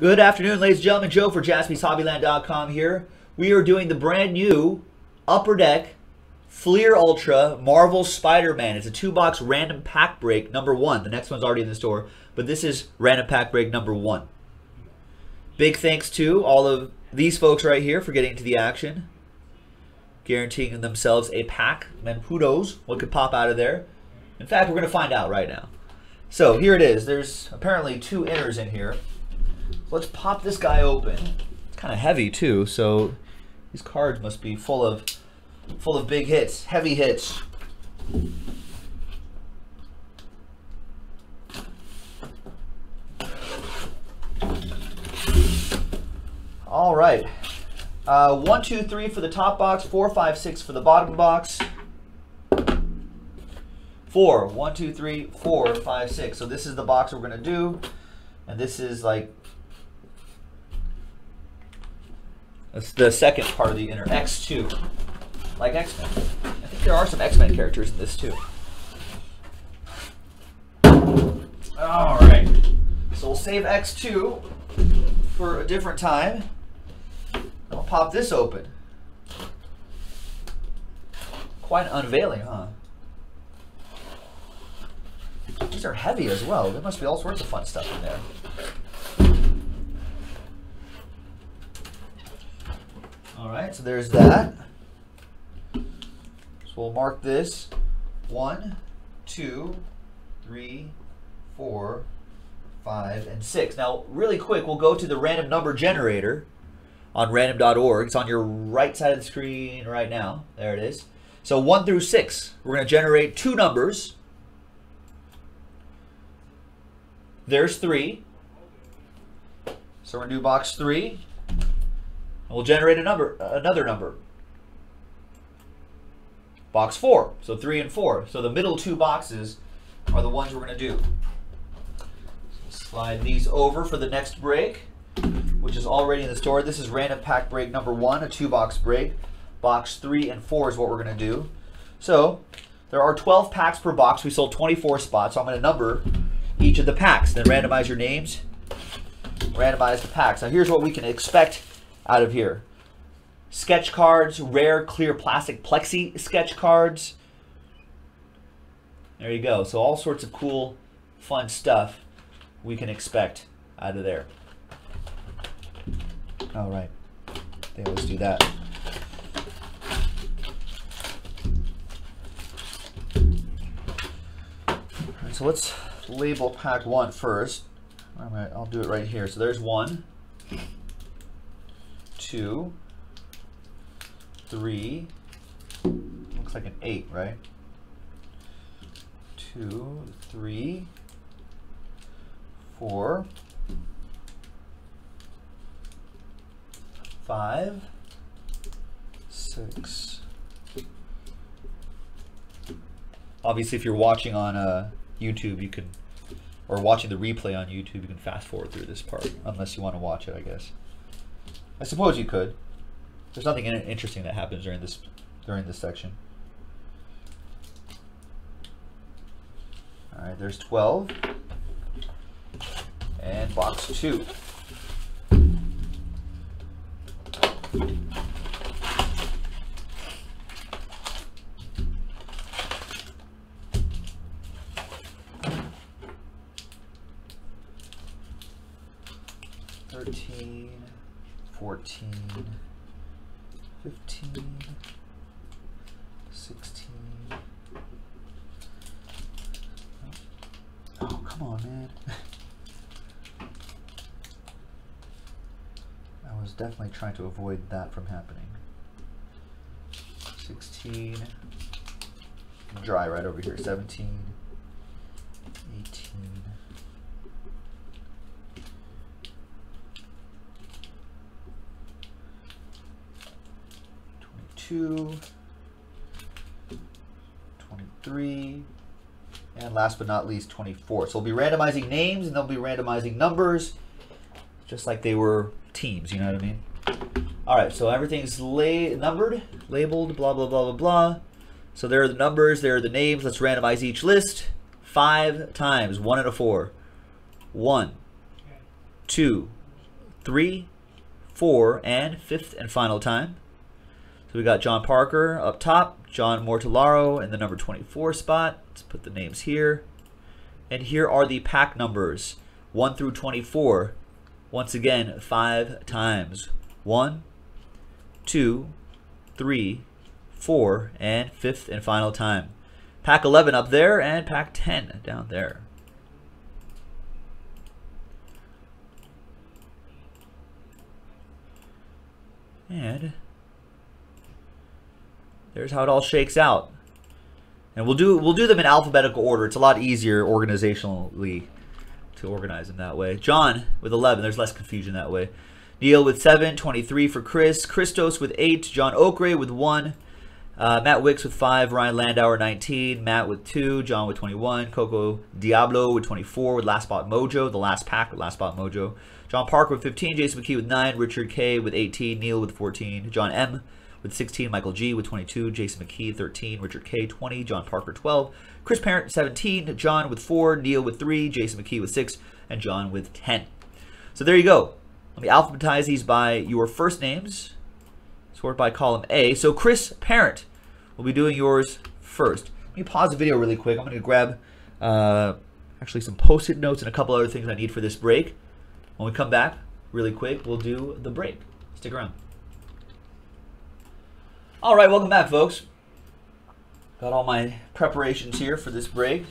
Good afternoon, ladies and gentlemen. Joe for JaspysHobbyland.com here. We are doing the brand new Upper Deck Fleer Ultra Marvel Spider-Man. It's a two-box random pack break number one. The next one's already in the store, but this is random pack break number one. Big thanks to all of these folks right here for getting into the action, guaranteeing themselves a pack. And who knows what could pop out of there. In fact, we're going to find out right now. So here it is. There's apparently two inners in here. Let's pop this guy open. It's kind of heavy too, so these cards must be full of full of big hits, heavy hits. All right. Uh, one, two, three for the top box, four, five, six for the bottom box. Four. One, two, three, four, five, six. So this is the box we're going to do. And this is like That's the second part of the inner X2. Like X-Men. I think there are some X-Men characters in this too. Alright. So we'll save X2 for a different time. I'll pop this open. Quite an unveiling, huh? These are heavy as well. There must be all sorts of fun stuff in there. All right, so there's that. So we'll mark this one, two, three, four, five, and six. Now, really quick, we'll go to the random number generator on random.org. It's on your right side of the screen right now. There it is. So one through six, we're going to generate two numbers. There's three. So we're going to do box three. And we'll generate a number, another number. Box four, so three and four. So the middle two boxes are the ones we're going to do. So slide these over for the next break, which is already in the store. This is random pack break number one, a two box break. Box three and four is what we're going to do. So there are 12 packs per box. We sold 24 spots, so I'm going to number each of the packs. Then randomize your names, randomize the packs. Now here's what we can expect out of here. Sketch cards, rare clear plastic plexi sketch cards. There you go. So all sorts of cool, fun stuff we can expect out of there. All right. They always do that. so let's label pack one first. All right, I'll do it right here. So there's one two, three, looks like an eight, right? Two, three, four, five, six. Obviously, if you're watching on uh, YouTube, you can, or watching the replay on YouTube, you can fast forward through this part, unless you want to watch it, I guess. I suppose you could. There's nothing interesting that happens during this during this section. All right, there's 12. And box 2. Thirteen. 14, 15, 16. Oh, come on, man. I was definitely trying to avoid that from happening. 16, dry right over here, 17, 23, and last but not least, 24. So we'll be randomizing names and they'll be randomizing numbers, just like they were teams, you know what I mean? All right, so everything's la numbered, labeled, blah, blah, blah, blah, blah. So there are the numbers, there are the names. Let's randomize each list five times, one out of four. One, two, three, four, and fifth and final time. So we got John Parker up top, John Mortellaro in the number 24 spot. Let's put the names here. And here are the pack numbers 1 through 24. Once again, five times. One, two, three, four, and fifth and final time. Pack 11 up there and pack 10 down there. And there's how it all shakes out. And we'll do we'll do them in alphabetical order. It's a lot easier organizationally to organize them that way. John with 11. There's less confusion that way. Neil with 7. 23 for Chris. Christos with 8. John Okray with 1. Uh, Matt Wicks with 5. Ryan Landauer 19. Matt with 2. John with 21. Coco Diablo with 24 with Last Spot Mojo. The last pack with Last Spot Mojo. John Parker with 15. Jason McKee with 9. Richard K with 18. Neil with 14. John M with 16, Michael G with 22, Jason McKee 13, Richard K 20, John Parker 12, Chris Parent 17, John with 4, Neil with 3, Jason McKee with 6, and John with 10. So there you go. Let me alphabetize these by your first names, sort by column A. So Chris Parent will be doing yours first. Let me pause the video really quick. I'm going to grab uh, actually some post-it notes and a couple other things I need for this break. When we come back, really quick, we'll do the break. Stick around. All right, welcome back, folks. Got all my preparations here for this break.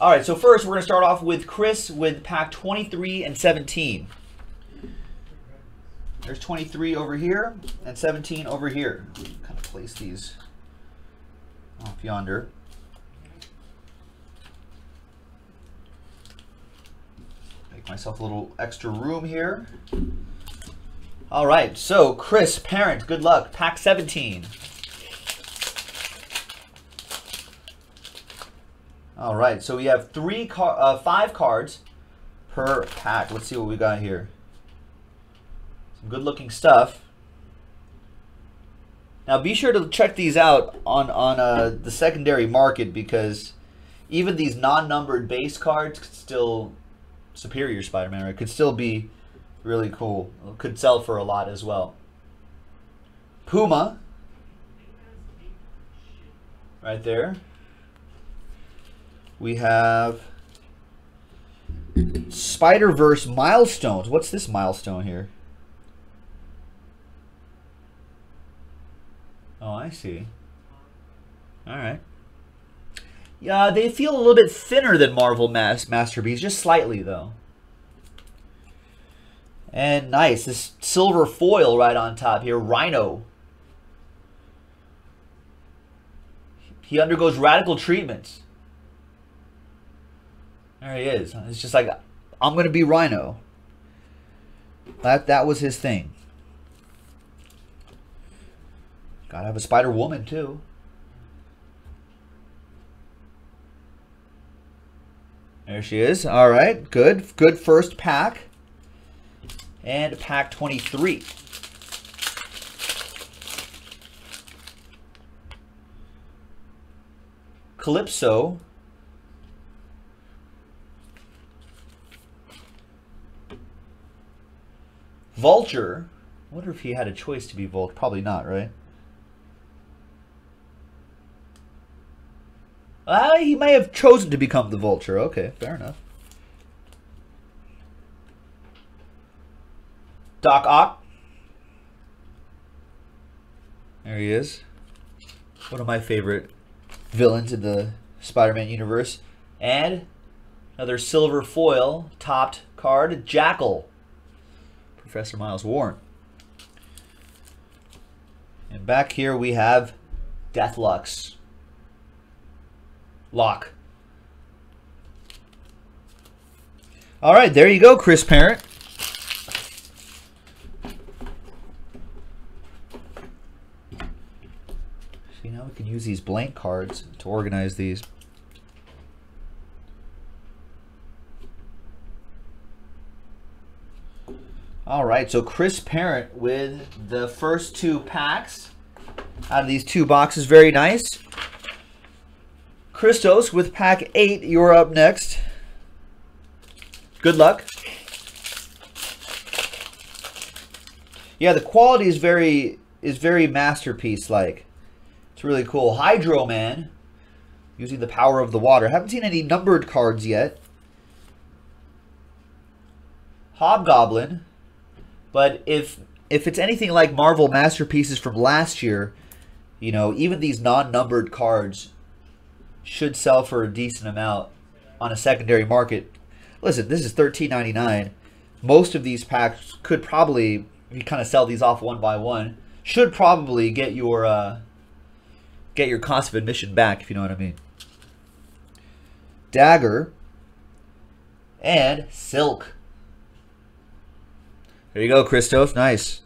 All right, so first we're going to start off with Chris with pack 23 and 17. There's 23 over here and 17 over here. Kind of place these off yonder. Make myself a little extra room here. All right, so Chris, parent, good luck. Pack 17. All right, so we have three car, uh, five cards per pack. Let's see what we got here. Some good-looking stuff. Now, be sure to check these out on on uh, the secondary market because even these non-numbered base cards could still Superior Spider-Man, right? Could still be really cool. Could sell for a lot as well. Puma. Right there. We have Spider-Verse milestones. What's this milestone here? Oh, I see. All right. Yeah, they feel a little bit thinner than Marvel Mass Masterpiece, just slightly though. And nice, this silver foil right on top here, Rhino. He undergoes radical treatments. There he is. It's just like, I'm going to be Rhino. That, that was his thing. Gotta have a Spider Woman, too. There she is. All right, good. Good first pack and pack 23. Calypso. Vulture. I wonder if he had a choice to be Vulture. Probably not, right? Uh, he may have chosen to become the Vulture. Okay, fair enough. Doc Ock. There he is. One of my favorite villains in the Spider-Man universe. And another silver foil topped card, Jackal. Professor Miles Warren. And back here we have Deathlux. Lock. All right, there you go, Chris Parent. can use these blank cards to organize these. All right, so Chris Parent with the first two packs out of these two boxes. Very nice. Christos with pack eight. You're up next. Good luck. Yeah, the quality is very is very masterpiece like. It's really cool. Hydro Man, using the power of the water. Haven't seen any numbered cards yet. Hobgoblin, but if if it's anything like Marvel masterpieces from last year, you know, even these non-numbered cards should sell for a decent amount on a secondary market. Listen, this is thirteen ninety nine. Most of these packs could probably you kind of sell these off one by one. Should probably get your uh, get your cost of admission back if you know what I mean. Dagger and Silk. There you go, Christoph. Nice.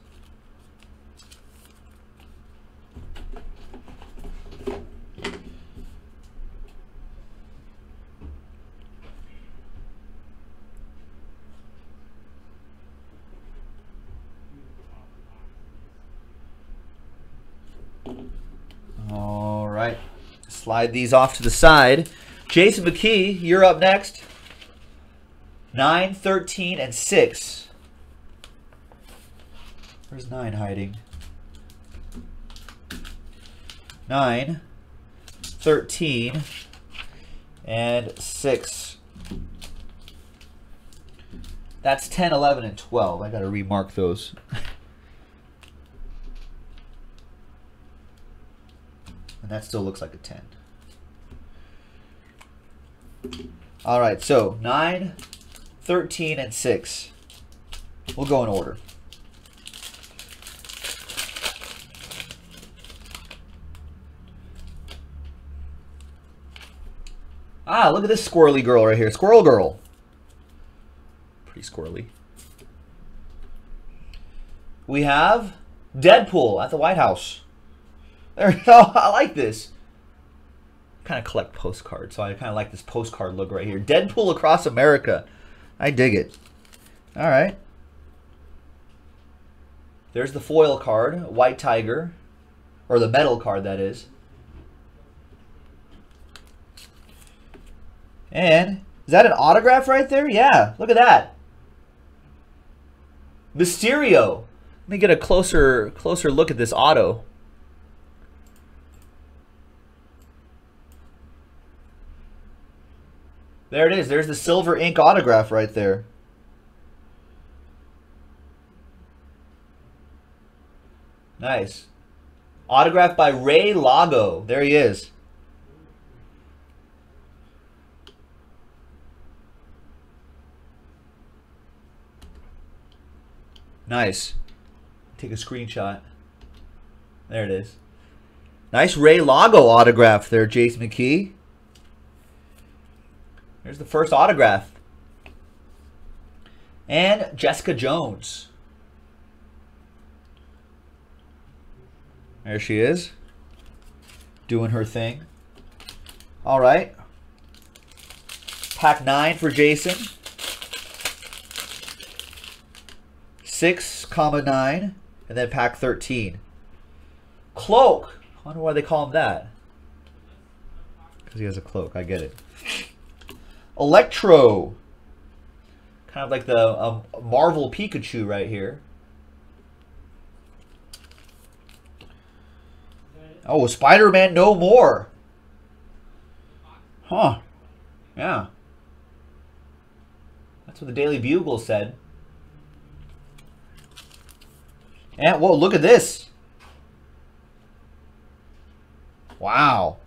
All right. Slide these off to the side. Jason McKee, you're up next. 9, 13, and 6. Where's 9 hiding? 9, 13, and 6. That's 10, 11, and 12. I got to remark those. And that still looks like a 10. All right, so 9, 13, and 6. We'll go in order. Ah, look at this squirrely girl right here. Squirrel girl. Pretty squirrely. We have Deadpool at the White House. There we go. I like this. kind of collect postcards, so I kind of like this postcard look right here. Deadpool across America. I dig it. All right. There's the foil card, White Tiger, or the metal card that is. And is that an autograph right there? Yeah, look at that. Mysterio. Let me get a closer closer look at this auto. There it is. There's the silver ink autograph right there. Nice. Autographed by Ray Lago. There he is. Nice. Take a screenshot. There it is. Nice Ray Lago autograph there, Jason McKee. Here's the first autograph. And Jessica Jones. There she is. Doing her thing. All right. Pack 9 for Jason. 6, comma 9. And then pack 13. Cloak. I wonder why they call him that. Because he has a cloak. I get it. Electro. Kind of like the um, Marvel Pikachu right here. Oh, Spider-Man no more. Huh. Yeah. That's what the Daily Bugle said. And, whoa, look at this. Wow.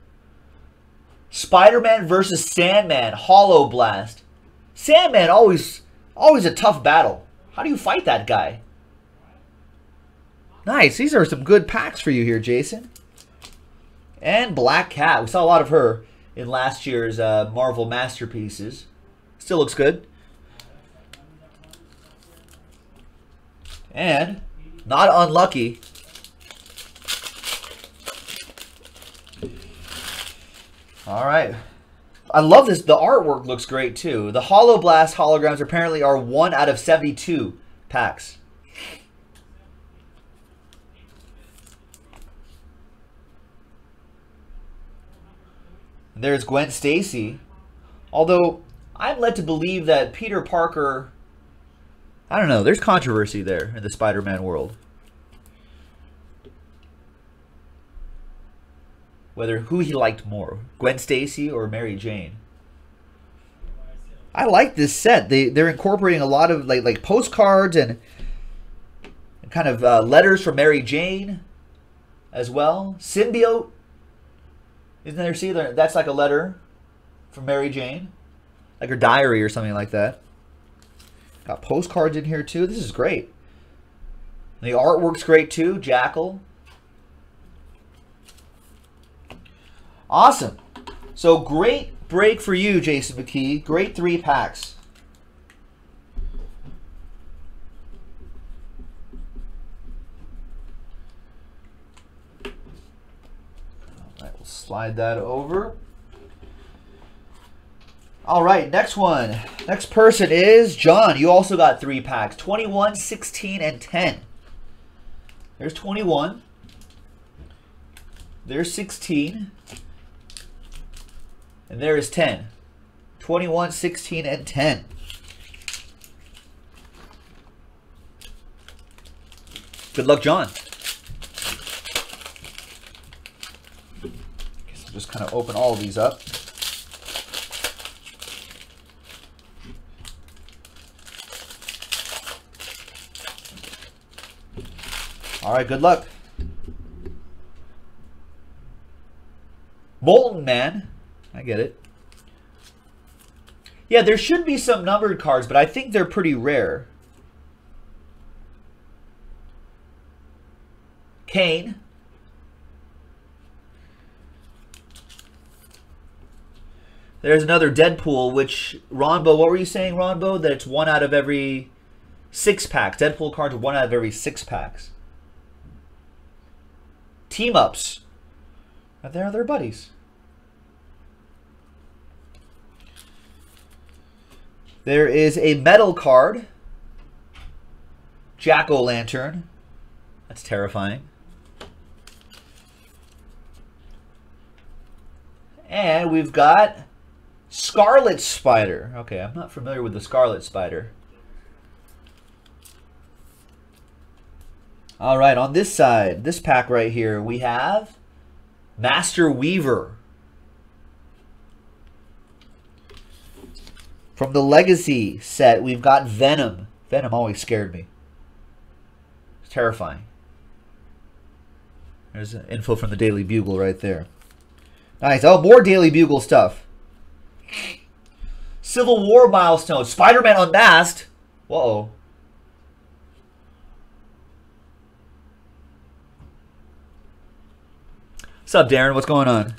Spider-Man versus Sandman, Holoblast. Sandman always always a tough battle. How do you fight that guy? Nice. These are some good packs for you here, Jason. And Black Cat. We saw a lot of her in last year's uh, Marvel Masterpieces. Still looks good. And, not unlucky, All right. I love this. The artwork looks great too. The Holoblast holograms apparently are one out of 72 packs. There's Gwen Stacy. Although I'm led to believe that Peter Parker I don't know, there's controversy there in the Spider-Man world. Whether who he liked more, Gwen Stacy or Mary Jane. I like this set. They they're incorporating a lot of like like postcards and kind of uh, letters from Mary Jane as well. Symbiote. Isn't there? See, that's like a letter from Mary Jane, like her diary or something like that. Got postcards in here too. This is great. The artwork's great too. Jackal. Awesome. So great break for you, Jason McKee. Great three packs. All right, we'll slide that over. All right, next one. Next person is John. You also got three packs 21, 16, and 10. There's 21. There's 16. And there is 10. 21, 16, and 10. Good luck, John. Guess I'll just kind of open all of these up. All right, good luck. Molten Man. I get it. Yeah, there should be some numbered cards, but I think they're pretty rare. Kaine. There's another Deadpool, which, Ronbo, what were you saying, Ronbo? That it's one out of every six packs. Deadpool cards are one out of every six packs. Team ups. They're their buddies. There is a metal card. Jack-O-Lantern. That's terrifying. And we've got Scarlet Spider. Okay, I'm not familiar with the Scarlet Spider. All right, on this side, this pack right here, we have Master Weaver. From the Legacy set, we've got Venom. Venom always scared me. It's terrifying. There's info from the Daily Bugle right there. Nice. Oh, more Daily Bugle stuff. Civil War milestone. Spider-Man Unmasked. Whoa. What's up, Darren? What's going on?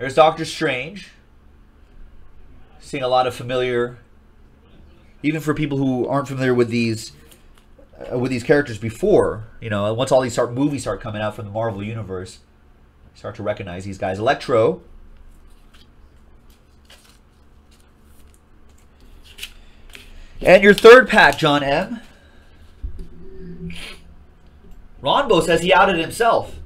There's Doctor Strange. Seeing a lot of familiar, even for people who aren't familiar with these uh, with these characters before. You know, once all these start movies start coming out from the Marvel universe, start to recognize these guys. Electro. And your third pack, John M. Ronbo says he outed himself.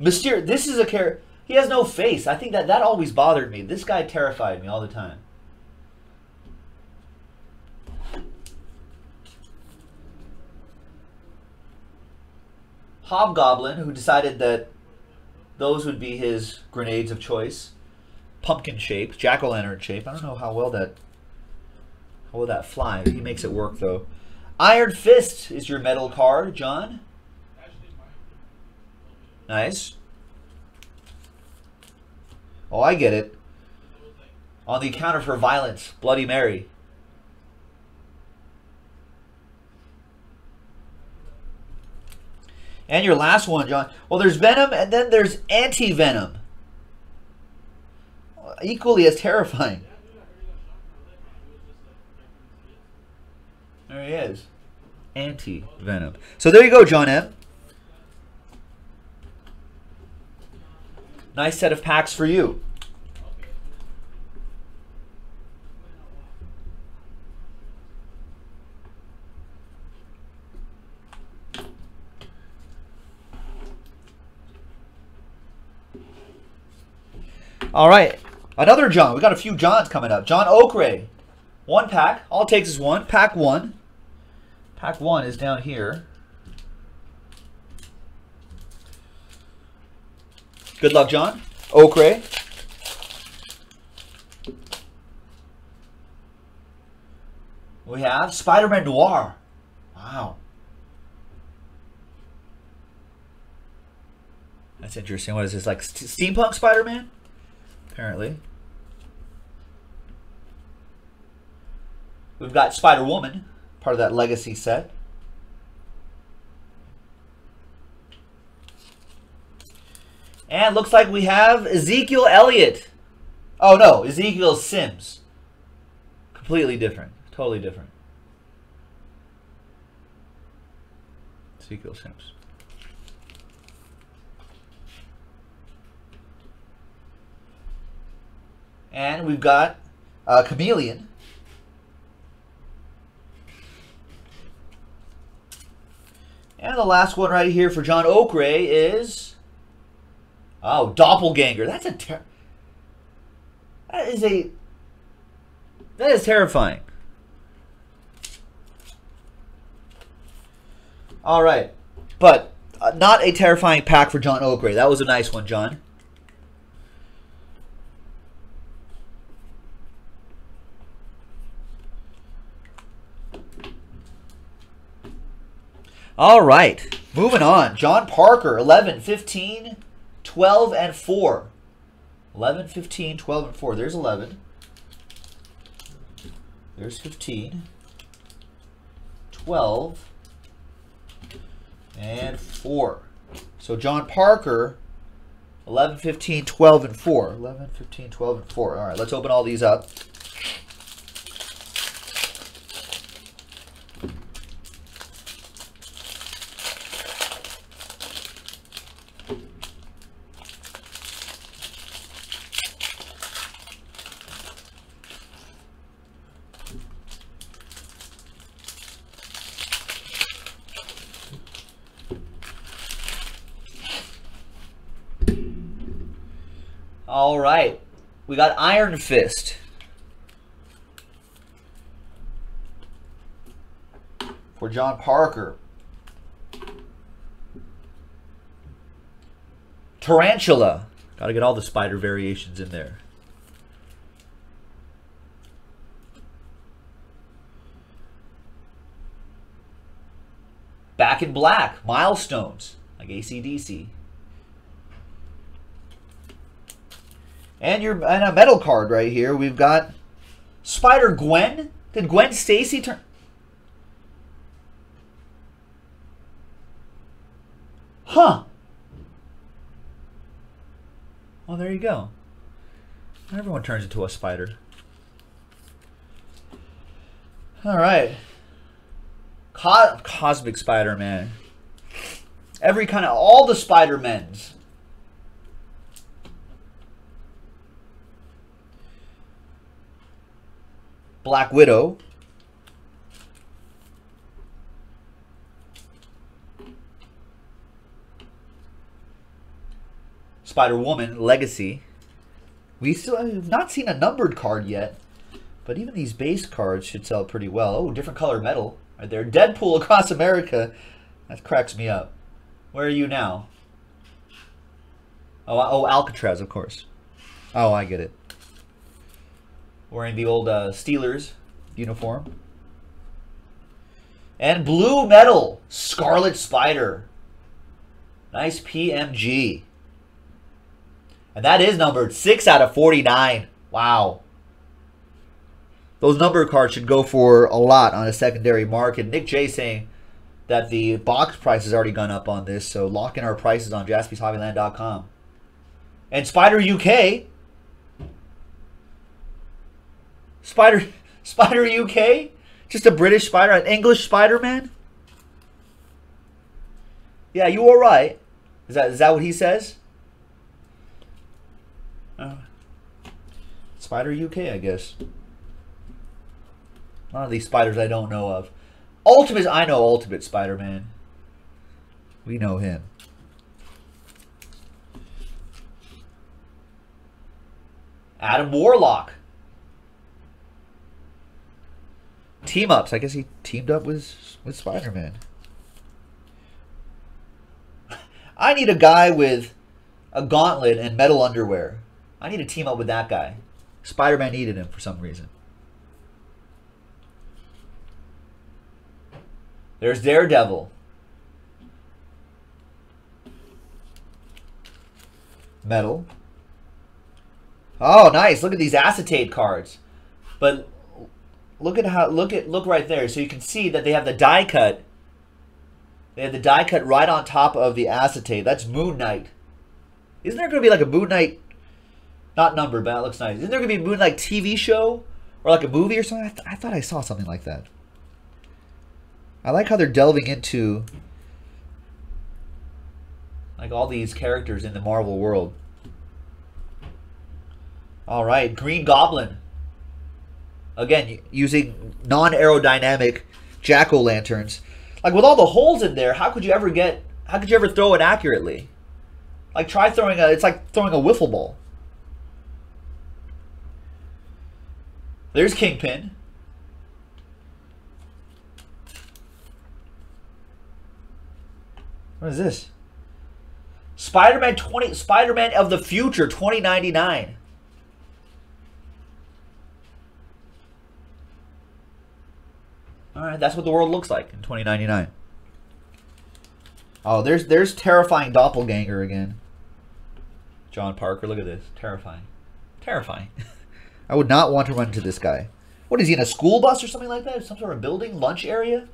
Mysterio, this is a character. He has no face. I think that that always bothered me. This guy terrified me all the time. Hobgoblin, who decided that those would be his grenades of choice. Pumpkin shape, jack-o'-lantern shape. I don't know how well that how well that flies. He makes it work though. Iron Fist is your metal card, John. Nice. Oh, I get it. On the account of her violence, Bloody Mary. And your last one, John. Well, there's Venom and then there's Anti-Venom. Equally as terrifying. There he is. Anti-Venom. So there you go, John M. Nice set of packs for you. All right, another John. We got a few Johns coming up. John Okray, one pack. All takes is one. Pack one. Pack one is down here. Good luck, John. Okray. We have Spider-Man Noir. Wow. That's interesting. What is this, like steampunk Spider-Man? Apparently. We've got Spider-Woman, part of that Legacy set. And looks like we have Ezekiel Elliott. Oh no, Ezekiel Sims. Completely different. Totally different. Ezekiel Sims. And we've got uh, Chameleon. And the last one right here for John Okray is... Oh, Doppelganger. That's a... Ter that is a... That is terrifying. All right. But uh, not a terrifying pack for John Okray. That was a nice one, John. All right. Moving on. John Parker, 11, 15, 12, and 4. 11, 15, 12, and 4. There's 11. There's 15. 12. And 4. So John Parker, 11, 15, 12, and 4. 11, 15, 12, and 4. All right, let's open all these up. All right. We got Iron Fist. For John Parker. Tarantula. Got to get all the spider variations in there. Back in Black. Milestones. Like ACDC. And your and a metal card right here. We've got Spider Gwen. Did Gwen Stacy turn? Huh. Well, there you go. Everyone turns into a spider. All right. Co Cosmic Spider-Man. Every kind of, all the Spider-Mens. Black Widow. Spider Woman Legacy. We still have not seen a numbered card yet, but even these base cards should sell pretty well. Oh, different color metal right there. Deadpool across America. That cracks me up. Where are you now? Oh, oh, Alcatraz, of course. Oh, I get it wearing the old uh, Steelers uniform. And blue metal, Scarlet Spider. Nice PMG. And that is numbered 6 out of 49. Wow. Those number cards should go for a lot on a secondary market. Nick J saying that the box price has already gone up on this, so lock in our prices on jaspyshobbyland.com. And Spider UK Spider Spider UK? Just a British spider, an English Spider-Man? Yeah, you all right? Is that is that what he says? Uh, spider UK, I guess. Lot of these spiders I don't know of. Ultimate, I know Ultimate Spider-Man. We know him. Adam Warlock. Team ups. I guess he teamed up with with Spider Man. I need a guy with a gauntlet, and metal underwear. I need to team up with that guy. Spider-Man needed him for some reason. There's Daredevil. Metal. Oh, nice. Look at these acetate cards. But look at how look at look right there. So you can see that they have the die cut. They have the die cut right on top of the acetate. That's Moon Knight. Isn't there going to be like a Moon Knight not number but that looks nice. Isn't there going to be a Moon Knight TV show or like a movie or something? I, th I thought I saw something like that. I like how they're delving into like all these characters in the Marvel world. All right, Green Goblin. Again, using non-aerodynamic jack-o'-lanterns. Like with all the holes in there, how could you ever get how could you ever throw it accurately? Like try throwing a it's like throwing a wiffle ball. There's Kingpin. What is this? Spider-Man 20 Spider-Man of the Future 2099. All right, that's what the world looks like in 2099. Oh, there's there's terrifying doppelganger again. John Parker, look at this. Terrifying. Terrifying. I would not want to run into this guy. What is he in a school bus or something like that? Some sort of building, lunch area?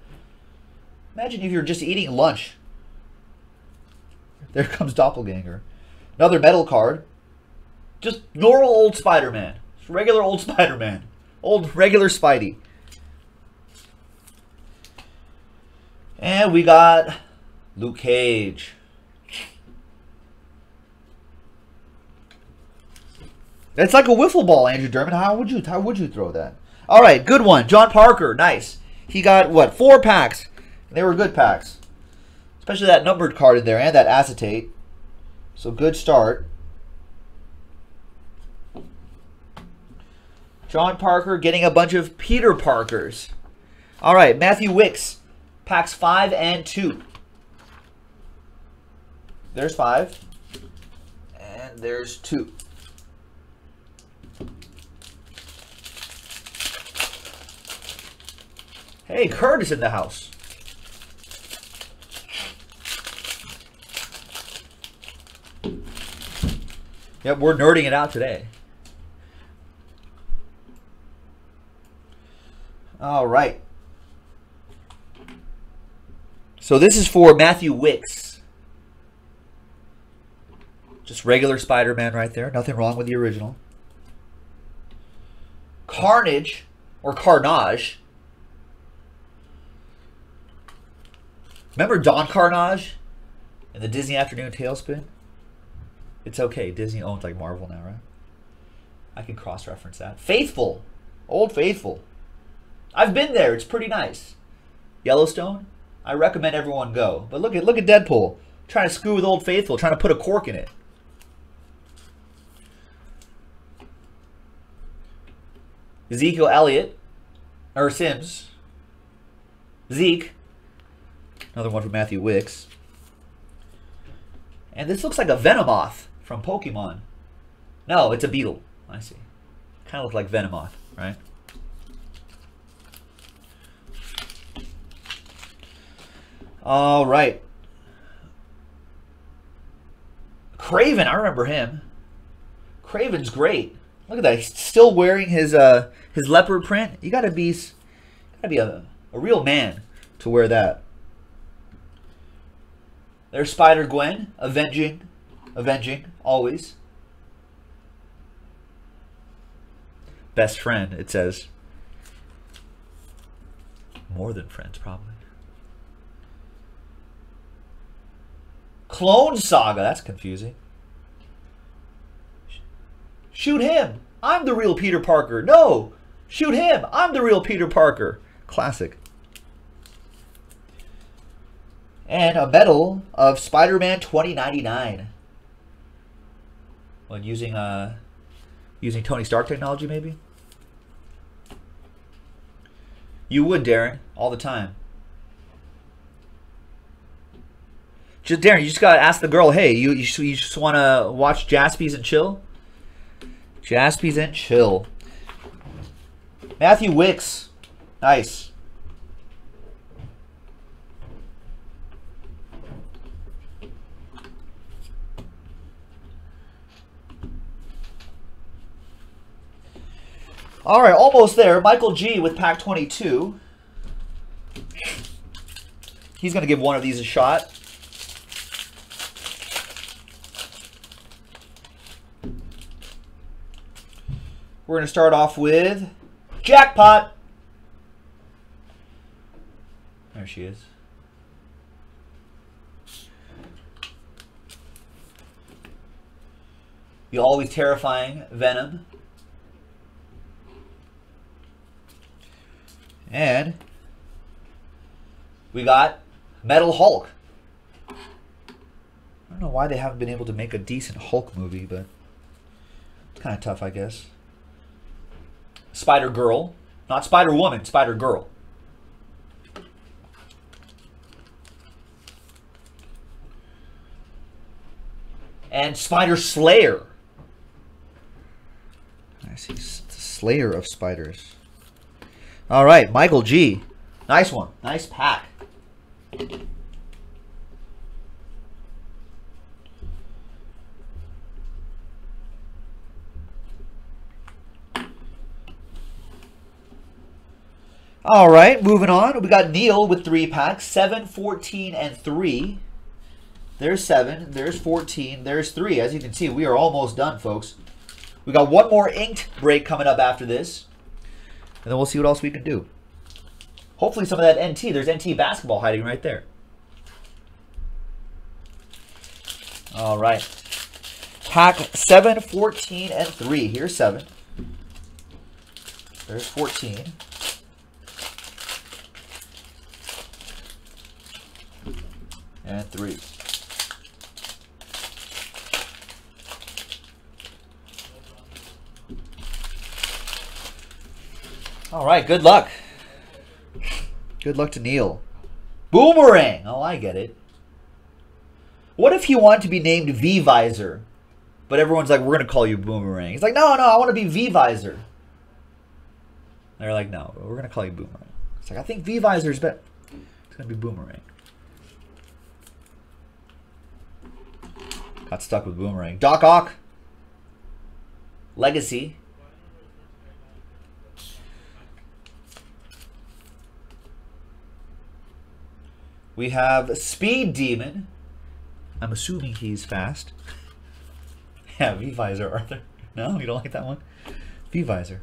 Imagine if you're just eating lunch. There comes Doppelganger. Another metal card. Just normal old Spider-Man. Regular old Spider-Man. Old regular Spidey. And we got Luke Cage. It's like a wiffle ball, Andrew Dermott. How would you how would you throw that? All right, good one. John Parker, nice. He got what four packs. They were good packs, especially that numbered card in there and that acetate. So good start. John Parker getting a bunch of Peter Parkers. All right, Matthew Wicks, packs five and two. There's five, and there's two. Hey, Kurt is in the house. Yep, we're nerding it out today. All right. So this is for Matthew Wicks. Just regular Spider-Man right there. Nothing wrong with the original. Carnage, or Carnage, Remember Don Karnage in the Disney Afternoon TaleSpin? It's okay. Disney owns like Marvel now, right? I can cross-reference that. Faithful. Old Faithful. I've been there. It's pretty nice. Yellowstone? I recommend everyone go. But look at look at Deadpool. Trying to screw with Old Faithful, trying to put a cork in it. Ezekiel Elliott. Or Sims. Zeke. Another one from Matthew Wicks. And this looks like a Venomoth from Pokemon. No, it's a beetle. I see. Kind of looks like Venomoth, right? All right. Kraven, I remember him. Kraven's great. Look at that. He's still wearing his uh his leopard print. You gotta be gotta be a, a real man to wear that. There's Spider Gwen, avenging, avenging, always. Best friend, it says. More than friends, probably. Clone Saga, that's confusing. Shoot him! I'm the real Peter Parker. No! Shoot him! I'm the real Peter Parker. Classic and a medal of Spider-Man 2099. When using uh using Tony Stark technology maybe? You would, Darren, all the time. Just Darren, you just gotta ask the girl, hey, you you, just- you just want to watch Jaspys and chill? Jaspys and chill. Matthew Wicks, nice. All right, almost there. Michael G with pack 22. He's going to give one of these a shot. We're going to start off with Jackpot. There she is. The always terrifying Venom. And we got Metal Hulk. I don't know why they haven't been able to make a decent Hulk movie, but it's kind of tough, I guess. Spider Girl. Not Spider Woman, Spider Girl. And Spider Slayer. I see Slayer of Spiders. All right, Michael G. Nice one. Nice pack. All right, moving on. We got Neil with three packs 7, 14, and 3. There's 7, there's 14, there's 3. As you can see, we are almost done, folks. We got one more inked break coming up after this. And then we'll see what else we can do. Hopefully some of that NT. There's NT basketball hiding right there. All right. Pack 7, 14, and 3. Here's 7. There's 14. And 3. All right, good luck. Good luck to Neil. Boomerang. Oh, I get it. What if he wanted to be named V Visor, but everyone's like, "We're gonna call you Boomerang." He's like, "No, no, I want to be V Visor." They're like, "No, we're gonna call you Boomerang." It's like, I think V Visor's better. It's gonna be Boomerang. Got stuck with Boomerang. Doc Ock. Legacy. We have Speed Demon. I'm assuming he's fast. yeah, V Visor, Arthur. No, you don't like that one? V Visor.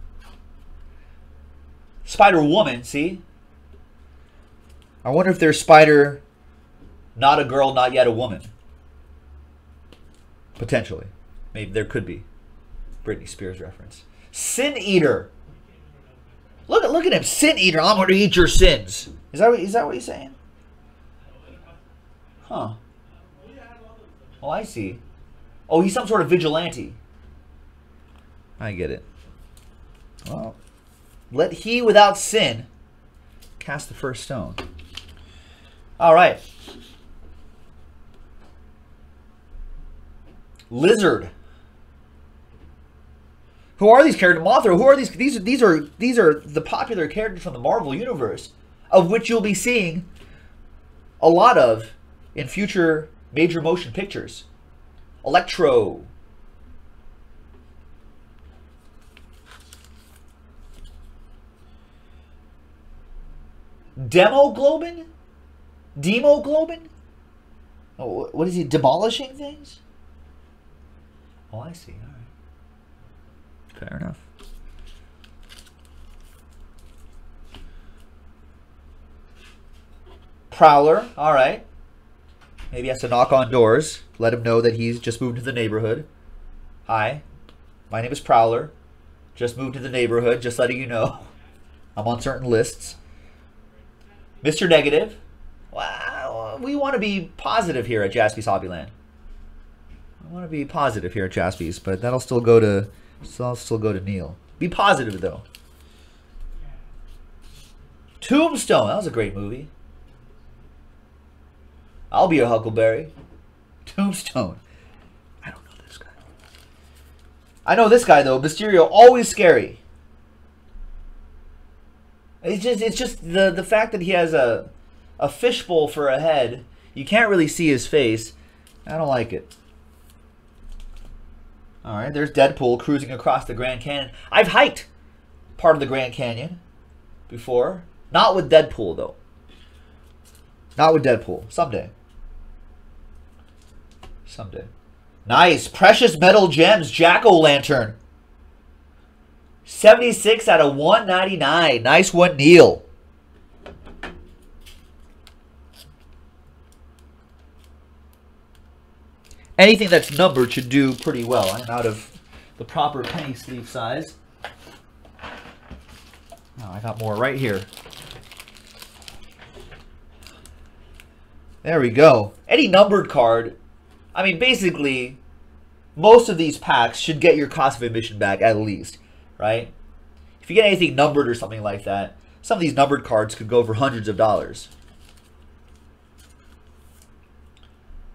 Spider Woman, see? I wonder if there's Spider, not a girl, not yet a woman. Potentially. Maybe there could be. Britney Spears reference. Sin Eater. Look at look at him, Sin Eater. I'm going to eat your sins. Is that what, is that what he's saying? Huh. Oh, I see. Oh, he's some sort of vigilante. I get it. Well, let he without sin cast the first stone. All right. Lizard. Who are these characters? Mothra. Who are these? These are these are these are the popular characters from the Marvel universe, of which you'll be seeing a lot of in future major motion pictures. Electro. Demoglobin? Demoglobin? Oh, what is he demolishing things? Oh, I see. All right. Fair enough. Prowler. All right. Maybe he has to knock on doors, let him know that he's just moved to the neighborhood. Hi, my name is Prowler. Just moved to the neighborhood, just letting you know. I'm on certain lists. Mr. Negative. Wow, we want to be positive here at Jaspy's Hobbyland. I want to be positive here at Jaspy's, but that'll still go to that'll still go to Neil. Be positive though. Tombstone. That was a great movie. I'll be a Huckleberry. Tombstone. I don't know this guy. I know this guy though. Mysterio, always scary. It's just it's just the the fact that he has a a fishbowl for a head. You can't really see his face. I don't like it. All right, there's Deadpool cruising across the Grand Canyon. I've hiked part of the Grand Canyon before. Not with Deadpool though. Not with Deadpool. Someday. Someday. Nice. Precious Metal Gems. Jack-O-Lantern. 76 out of 199. Nice one, Neil. Anything that's numbered should do pretty well. I'm out of the proper penny sleeve size. Oh, I got more right here. There we go. Any numbered card, I mean, basically, most of these packs should get your cost of admission back at least, right? If you get anything numbered or something like that, some of these numbered cards could go for hundreds of dollars.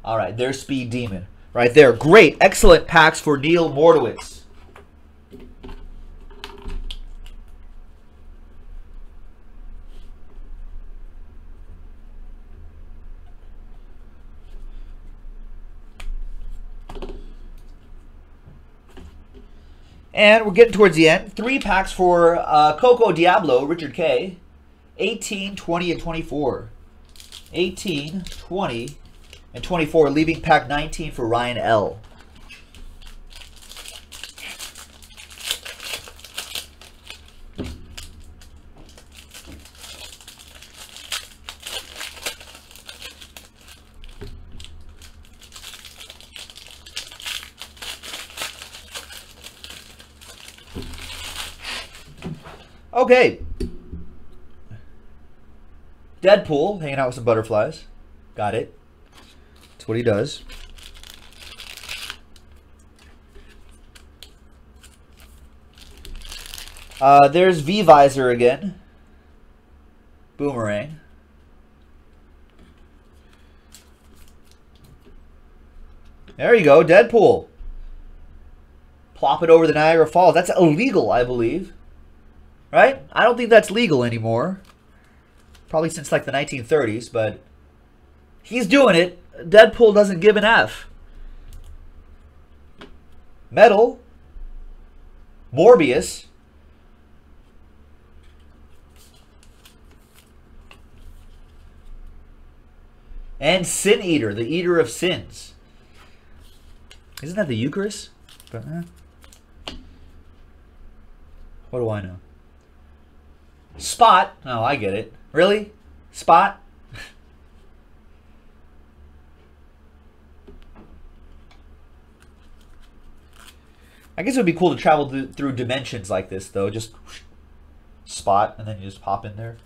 All right, there's Speed Demon right there. Great, excellent packs for Neil Mordowitz. And we're getting towards the end. Three packs for uh, Coco Diablo, Richard K. 18, 20, and 24. 18, 20, and 24, leaving pack 19 for Ryan L. Okay. Deadpool hanging out with some butterflies. Got it. That's what he does. Uh, there's V-Visor again. Boomerang. There you go, Deadpool. Plop it over the Niagara Falls. That's illegal, I believe. Right? I don't think that's legal anymore. Probably since like the 1930s, but he's doing it. Deadpool doesn't give an F. Metal. Morbius. And Sin Eater, the Eater of Sins. Isn't that the Eucharist? But, eh. What do I know? Spot. Oh, I get it. Really? Spot? I guess it would be cool to travel th through dimensions like this, though. Just spot, and then you just pop in there.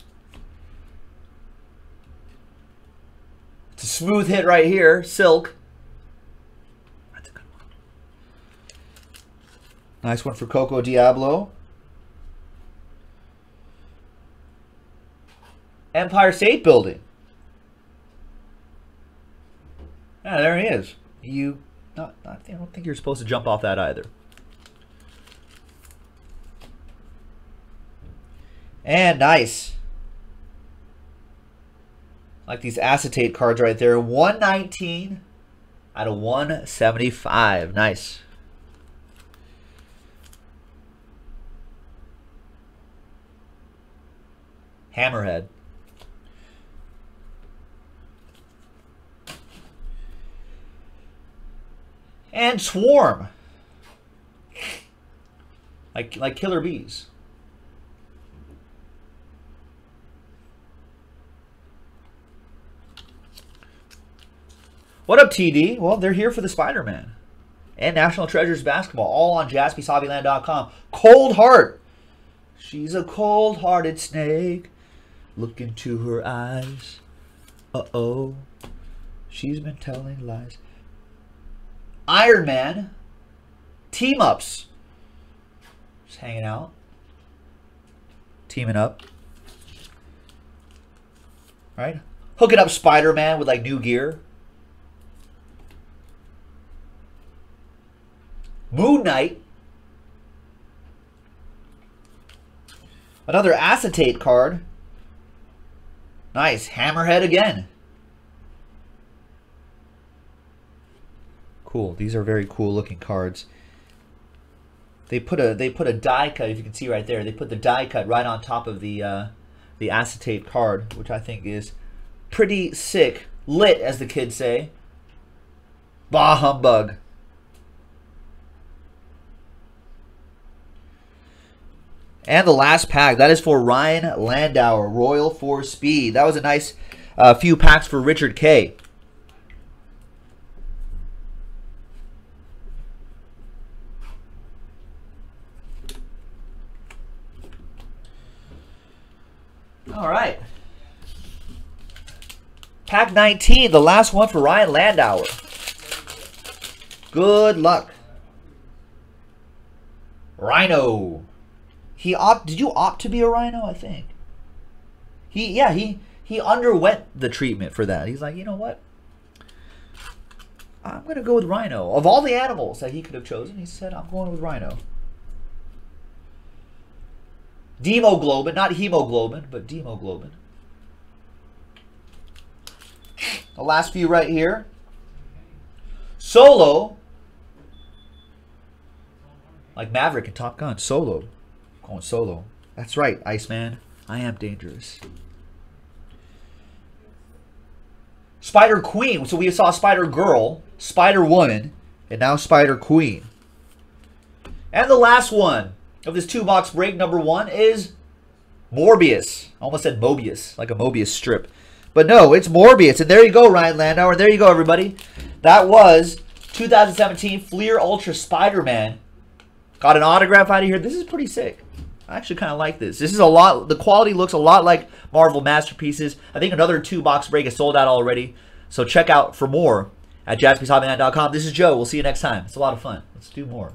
It's a smooth hit right here. Silk. That's a good one. Nice one for Coco Diablo. Empire State Building. Yeah, there he is. You, not, not, I don't think you're supposed to jump off that either. And nice. Like these acetate cards right there. 119 out of 175. Nice. Hammerhead. And Swarm. Like, like killer bees. What up, TD? Well, they're here for the Spider-Man. And National Treasures Basketball, all on jaspyshobbyland.com. Cold Heart. She's a cold-hearted snake. Look into her eyes. Uh-oh. She's been telling lies. Iron Man. Team-ups. Just hanging out. Teaming up. Right? Hooking up Spider-Man with like new gear. Moon Knight. Another acetate card. Nice. Hammerhead again. Cool. These are very cool looking cards. They put a they put a die cut, if you can see right there. They put the die cut right on top of the uh, the acetate card, which I think is pretty sick. Lit, as the kids say. Bah humbug. And the last pack, that is for Ryan Landauer, Royal for Speed. That was a nice uh, few packs for Richard K. All right. Pack 19, the last one for Ryan Landauer. Good luck. Rhino. He opt. Did you opt to be a rhino? I think. He yeah he he underwent the treatment for that. He's like you know what. I'm gonna go with rhino. Of all the animals that he could have chosen, he said I'm going with rhino. Demoglobin, not hemoglobin, but demoglobin. The last few right here. Solo. Like Maverick and Top Gun. Solo. Going solo. That's right, Iceman. I am dangerous. Spider Queen. So we saw Spider Girl, Spider Woman, and now Spider Queen. And the last one of this two box break, number one, is Morbius. I almost said Mobius, like a Mobius strip. But no, it's Morbius. And there you go, Ryan Landauer. There you go, everybody. That was 2017 Fleer Ultra Spider-Man. Got an autograph out of here. This is pretty sick. I actually kind of like this. This is a lot. The quality looks a lot like Marvel Masterpieces. I think another two-box break is sold out already. So check out for more at jaspyshobbyland.com. This is Joe. We'll see you next time. It's a lot of fun. Let's do more.